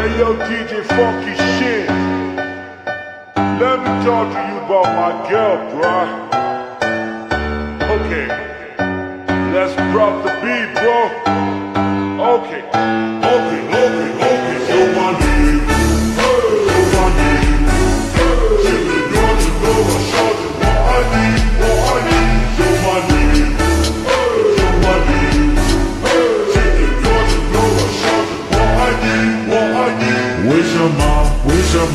Hey yo, DJ Funky Shit. Let me talk to you about my girl, bruh.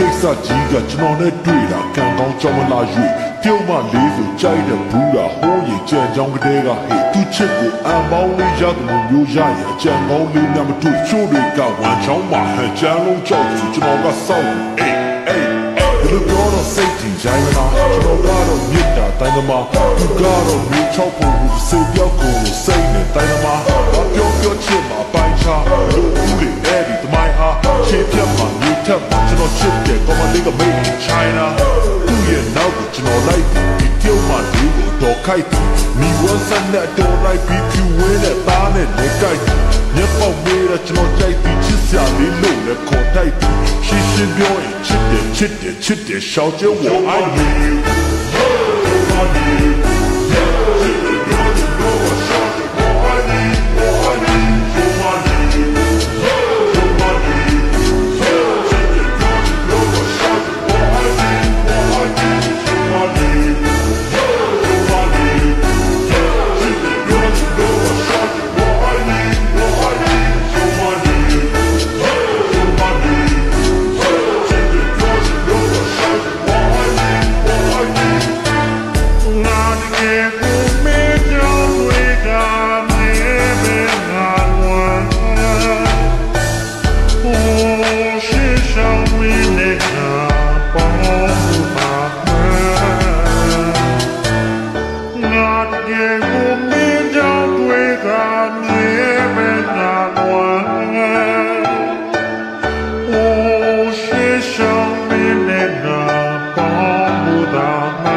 ကိစ္စကြီးကကျွန်တော်နဲ့တွေ့တာကံကောင်းကြောင်းမလာ၍ပြုံးမလေးဆိုကြိုက်တဲ့ဘူးတာဟိုးရင်ကြံကြောင်းကလေးကဟေ့သူချစ်ကိုအမောင်းလေးရတယ်လို့မျိုးရရင်အကြံကောင်းလေးများမတွေ့ချို့တွေကဝမ်းချောင်းမှာဟန်ကြမ်းလုံးကြောက်သူကျွန်တော်ကစောက်အေးအေးဒီလိုပြောတော့စိတ်ကြည်ကြိုင်းမလားကျွန်တော်ကတော့မြစ်တာတိုင်းသမားသူကတော့မြေချောက်ဖို့ဘူးစေပြောက်ကိုစိတ်နဲ့တိုင်းသမား နောက်ကိုကျွန်တော်လိုက်ပြီးဒီပြုံးမှလေးကိုတော့ခိုက်ပြီးမိဝဆန်နဲ့တော့လိုက်ပြီးဖြူဝင်းတဲ့သားနဲ့လက်ကြိုက်ပြီးမျက်ပေါက်မေးတော့ကျွန်တော်ကြိုက်ပြီးချစ်စရာလေးလို့လည်းခေါ်တိုက်ပြီးရှင်းရှင်းပြောရင်ချစ်တယ်ချစ်တယ်ချစ်တယ်ရှောက်ကျဲဝ So ို my င်း name. down.